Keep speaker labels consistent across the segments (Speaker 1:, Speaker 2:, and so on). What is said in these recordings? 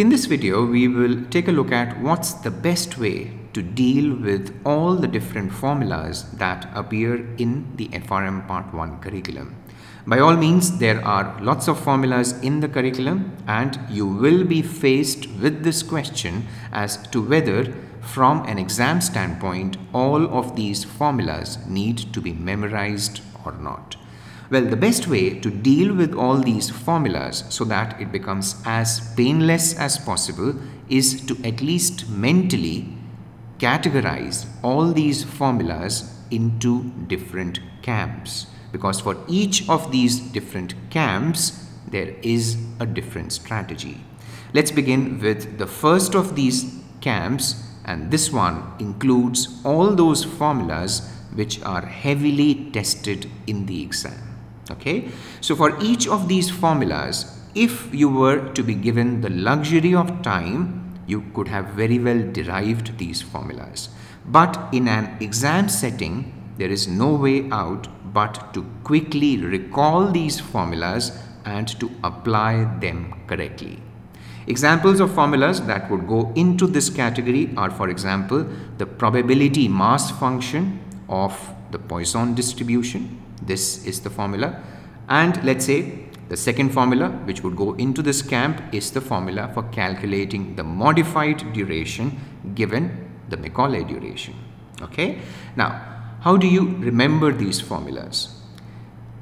Speaker 1: In this video, we will take a look at what's the best way to deal with all the different formulas that appear in the FRM Part 1 curriculum. By all means, there are lots of formulas in the curriculum and you will be faced with this question as to whether from an exam standpoint, all of these formulas need to be memorized or not. Well, the best way to deal with all these formulas so that it becomes as painless as possible is to at least mentally categorize all these formulas into different camps because for each of these different camps there is a different strategy. Let's begin with the first of these camps and this one includes all those formulas which are heavily tested in the exam okay? So for each of these formulas if you were to be given the luxury of time you could have very well derived these formulas. But in an exam setting there is no way out but to quickly recall these formulas and to apply them correctly. Examples of formulas that would go into this category are for example the probability mass function of the Poisson distribution this is the formula. And let's say the second formula which would go into this camp is the formula for calculating the modified duration given the Macaulay duration. Okay. Now, how do you remember these formulas?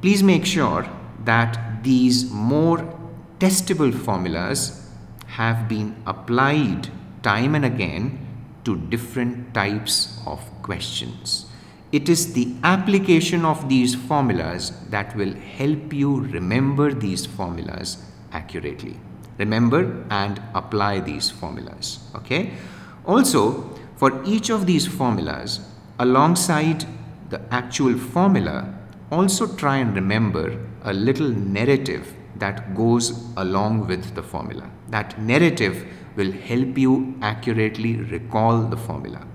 Speaker 1: Please make sure that these more testable formulas have been applied time and again to different types of questions. It is the application of these formulas that will help you remember these formulas accurately. Remember and apply these formulas. Okay. Also, for each of these formulas, alongside the actual formula, also try and remember a little narrative that goes along with the formula. That narrative will help you accurately recall the formula.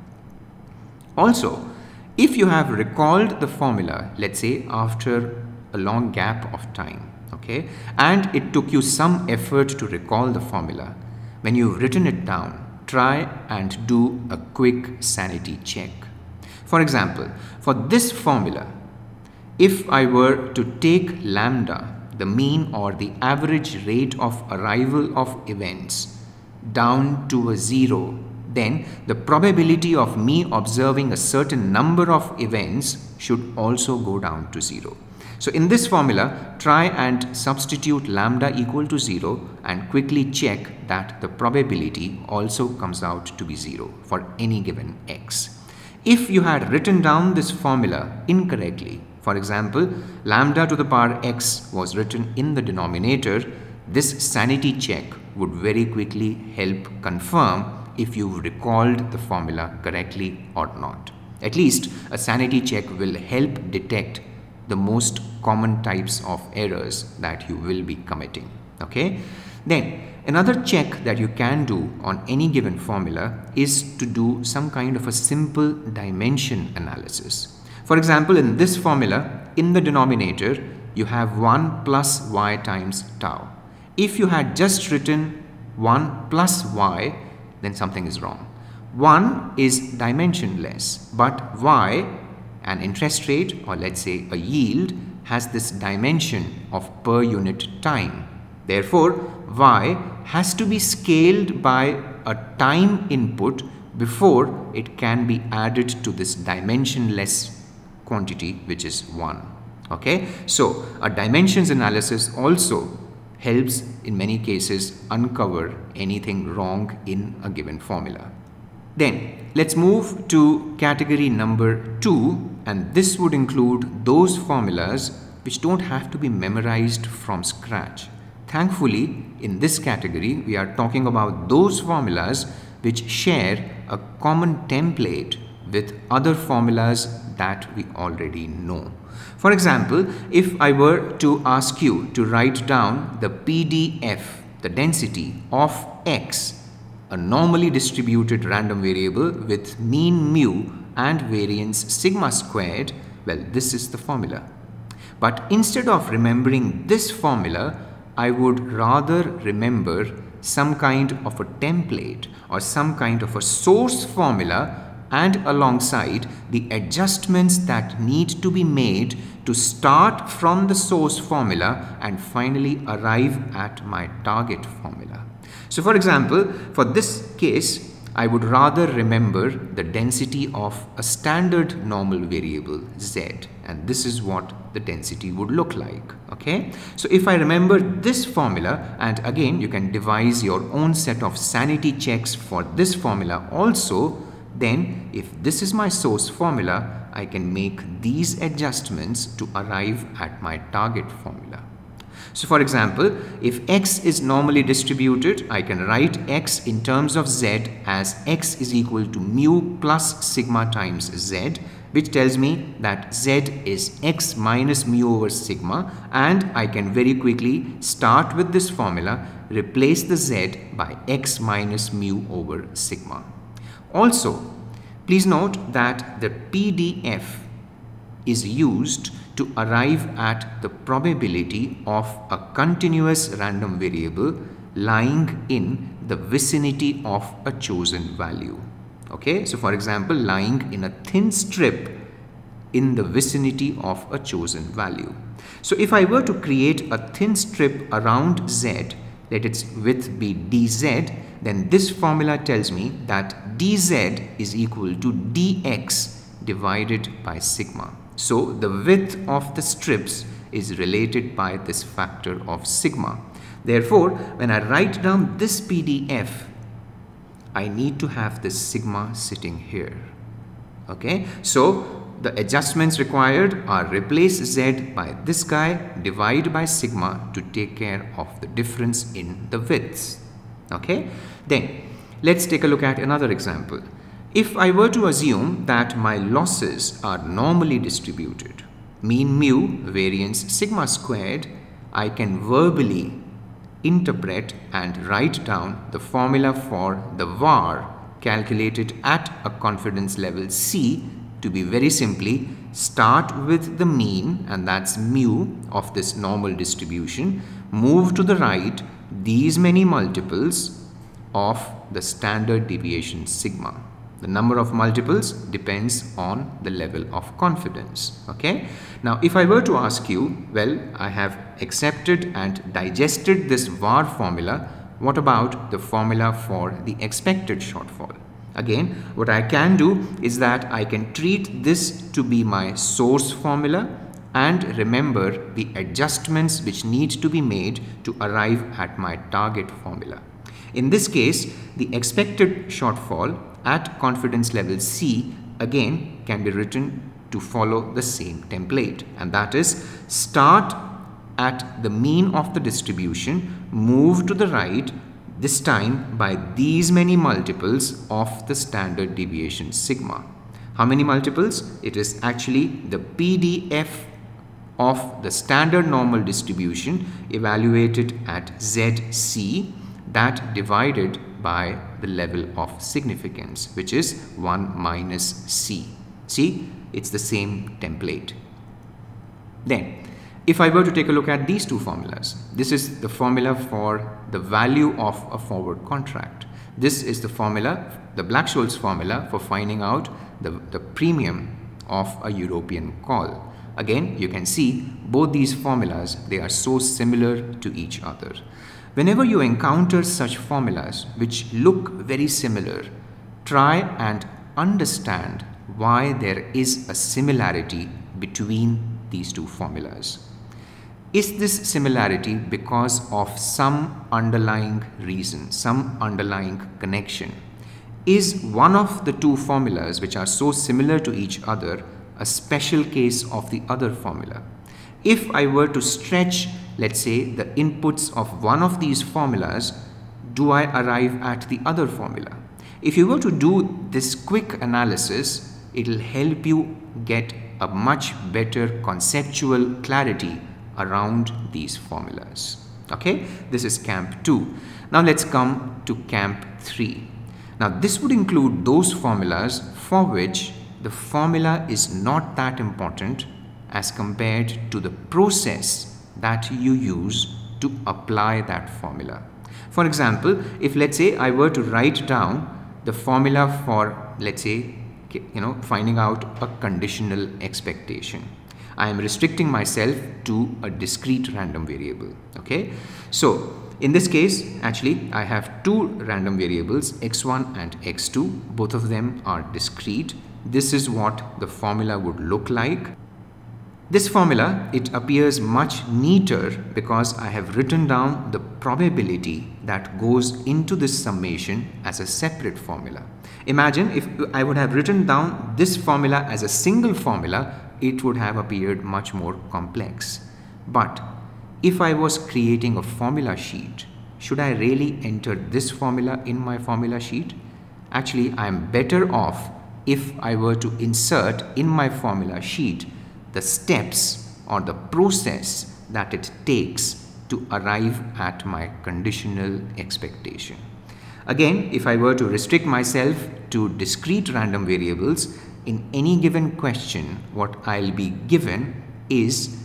Speaker 1: Also, if you have recalled the formula, let's say after a long gap of time, okay, and it took you some effort to recall the formula, when you've written it down, try and do a quick sanity check. For example, for this formula, if I were to take lambda, the mean or the average rate of arrival of events, down to a zero then the probability of me observing a certain number of events should also go down to 0. So in this formula, try and substitute lambda equal to 0 and quickly check that the probability also comes out to be 0 for any given x. If you had written down this formula incorrectly, for example, lambda to the power x was written in the denominator, this sanity check would very quickly help confirm if you've recalled the formula correctly or not. At least a sanity check will help detect the most common types of errors that you will be committing. Okay. Then another check that you can do on any given formula is to do some kind of a simple dimension analysis. For example, in this formula, in the denominator, you have 1 plus y times tau. If you had just written 1 plus y, then something is wrong. 1 is dimensionless, but y, an interest rate or let's say a yield, has this dimension of per unit time. Therefore, y has to be scaled by a time input before it can be added to this dimensionless quantity which is 1. Okay, so a dimensions analysis also helps in many cases uncover anything wrong in a given formula. Then let's move to category number two and this would include those formulas which don't have to be memorized from scratch. Thankfully, in this category, we are talking about those formulas which share a common template with other formulas that we already know. For example, if I were to ask you to write down the PDF, the density of x, a normally distributed random variable with mean mu and variance sigma squared, well, this is the formula. But instead of remembering this formula, I would rather remember some kind of a template or some kind of a source formula and alongside the adjustments that need to be made to start from the source formula and finally arrive at my target formula. So for example, for this case, I would rather remember the density of a standard normal variable z and this is what the density would look like okay so if I remember this formula and again you can devise your own set of sanity checks for this formula also then if this is my source formula I can make these adjustments to arrive at my target formula so for example, if x is normally distributed, I can write x in terms of z as x is equal to mu plus sigma times z which tells me that z is x minus mu over sigma and I can very quickly start with this formula, replace the z by x minus mu over sigma. Also, please note that the PDF is used to arrive at the probability of a continuous random variable lying in the vicinity of a chosen value. Okay, so for example, lying in a thin strip in the vicinity of a chosen value. So if I were to create a thin strip around z, let its width be dz, then this formula tells me that dz is equal to dx divided by sigma. So the width of the strips is related by this factor of sigma. Therefore, when I write down this PDF, I need to have this sigma sitting here. Okay, so the adjustments required are replace z by this guy, divide by sigma to take care of the difference in the widths. Okay, then let's take a look at another example. If I were to assume that my losses are normally distributed, mean mu, variance sigma squared, I can verbally interpret and write down the formula for the VAR calculated at a confidence level C to be very simply start with the mean and that's mu of this normal distribution, move to the right these many multiples of the standard deviation sigma. The number of multiples depends on the level of confidence. Okay. Now, if I were to ask you, well, I have accepted and digested this VAR formula. What about the formula for the expected shortfall? Again, what I can do is that I can treat this to be my source formula and remember the adjustments which need to be made to arrive at my target formula. In this case, the expected shortfall at confidence level C again can be written to follow the same template and that is start at the mean of the distribution, move to the right this time by these many multiples of the standard deviation sigma. How many multiples? It is actually the PDF of the standard normal distribution evaluated at ZC that divided by the level of significance which is 1 minus C. See, it's the same template. Then, if I were to take a look at these two formulas, this is the formula for the value of a forward contract. This is the formula, the Black-Scholes formula for finding out the, the premium of a European call. Again, you can see both these formulas, they are so similar to each other. Whenever you encounter such formulas which look very similar, try and understand why there is a similarity between these two formulas. Is this similarity because of some underlying reason, some underlying connection? Is one of the two formulas which are so similar to each other a special case of the other formula? If I were to stretch let's say the inputs of one of these formulas, do I arrive at the other formula? If you were to do this quick analysis, it will help you get a much better conceptual clarity around these formulas. Okay, this is camp 2. Now let's come to camp 3. Now this would include those formulas for which the formula is not that important as compared to the process that you use to apply that formula. For example, if let's say I were to write down the formula for let's say you know finding out a conditional expectation I am restricting myself to a discrete random variable okay? So in this case actually I have two random variables x1 and x2 both of them are discrete. This is what the formula would look like this formula, it appears much neater because I have written down the probability that goes into this summation as a separate formula. Imagine if I would have written down this formula as a single formula, it would have appeared much more complex. But if I was creating a formula sheet, should I really enter this formula in my formula sheet? Actually, I am better off if I were to insert in my formula sheet the steps or the process that it takes to arrive at my conditional expectation. Again, if I were to restrict myself to discrete random variables, in any given question, what I'll be given is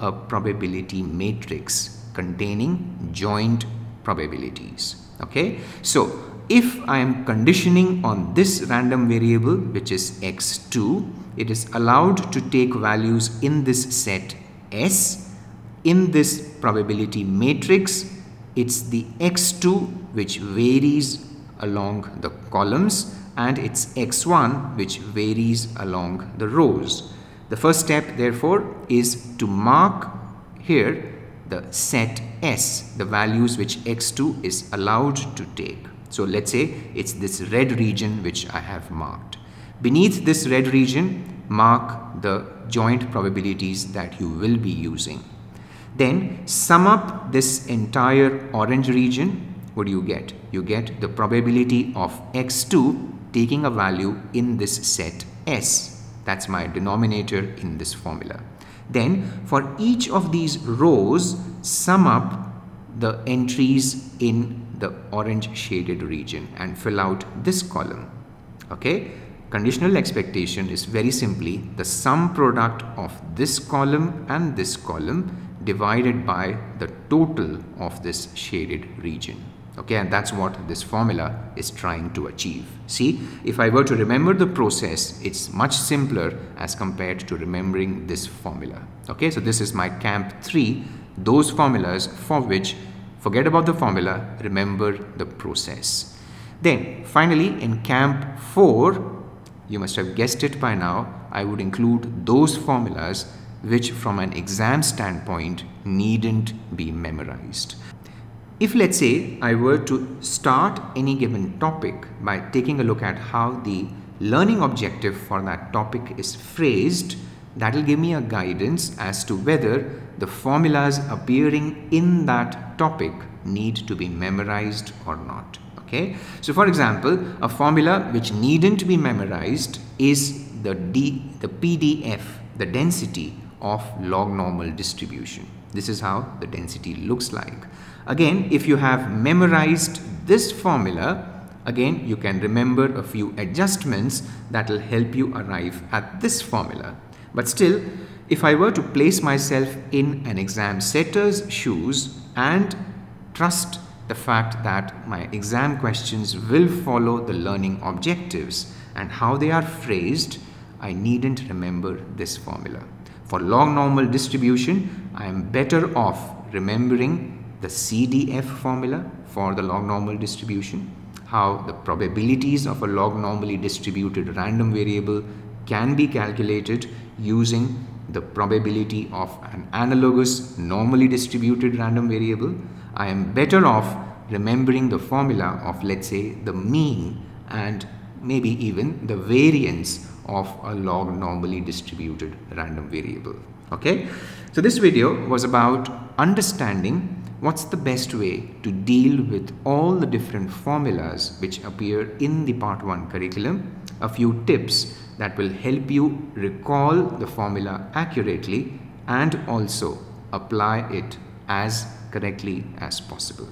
Speaker 1: a probability matrix containing joint probabilities. Okay, so if I am conditioning on this random variable, which is x2, it is allowed to take values in this set S. In this probability matrix, it's the x2 which varies along the columns and it's x1 which varies along the rows. The first step therefore is to mark here the set S, the values which x2 is allowed to take. So let's say it's this red region which I have marked. Beneath this red region, mark the joint probabilities that you will be using. Then sum up this entire orange region. What do you get? You get the probability of x2 taking a value in this set S. That's my denominator in this formula. Then for each of these rows, sum up the entries in the orange shaded region and fill out this column. Okay, conditional expectation is very simply the sum product of this column and this column divided by the total of this shaded region. Okay, and that's what this formula is trying to achieve. See, if I were to remember the process, it's much simpler as compared to remembering this formula. Okay, so this is my camp 3, those formulas for which Forget about the formula, remember the process. Then finally in camp 4, you must have guessed it by now, I would include those formulas which from an exam standpoint needn't be memorized. If let's say I were to start any given topic by taking a look at how the learning objective for that topic is phrased, that will give me a guidance as to whether the formulas appearing in that topic need to be memorized or not okay? So for example a formula which needn't be memorized is the d the pdf the density of log normal distribution. This is how the density looks like. Again if you have memorized this formula again you can remember a few adjustments that will help you arrive at this formula. But still if I were to place myself in an exam setter's shoes and trust the fact that my exam questions will follow the learning objectives and how they are phrased, I needn't remember this formula. For log normal distribution, I am better off remembering the CDF formula for the log normal distribution, how the probabilities of a log normally distributed random variable can be calculated using the probability of an analogous normally distributed random variable, I am better off remembering the formula of let's say the mean and maybe even the variance of a log normally distributed random variable. Okay, so this video was about understanding what's the best way to deal with all the different formulas which appear in the part 1 curriculum, a few tips that will help you recall the formula accurately and also apply it as correctly as possible.